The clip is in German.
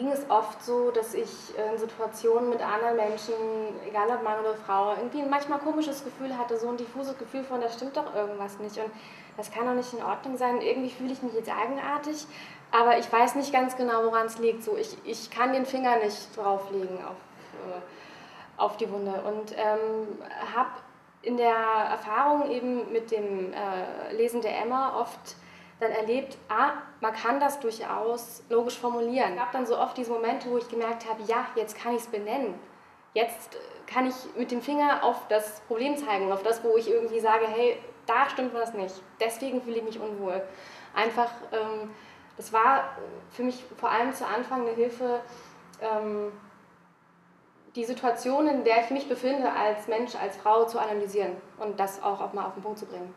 ging es oft so, dass ich in Situationen mit anderen Menschen, egal ob Mann oder Frau, irgendwie ein manchmal komisches Gefühl hatte, so ein diffuses Gefühl von, da stimmt doch irgendwas nicht und das kann doch nicht in Ordnung sein. Irgendwie fühle ich mich jetzt eigenartig, aber ich weiß nicht ganz genau, woran es liegt. So, ich, ich kann den Finger nicht drauflegen auf, äh, auf die Wunde und ähm, habe in der Erfahrung eben mit dem äh, Lesen der Emma oft dann erlebt, ah, man kann das durchaus logisch formulieren. Es gab dann so oft diese Momente, wo ich gemerkt habe, ja, jetzt kann ich es benennen. Jetzt kann ich mit dem Finger auf das Problem zeigen, auf das, wo ich irgendwie sage, hey, da stimmt was nicht. Deswegen fühle ich mich unwohl. Einfach, ähm, das war für mich vor allem zu Anfang eine Hilfe, ähm, die Situation, in der ich mich befinde als Mensch, als Frau zu analysieren und das auch, auch mal auf den Punkt zu bringen.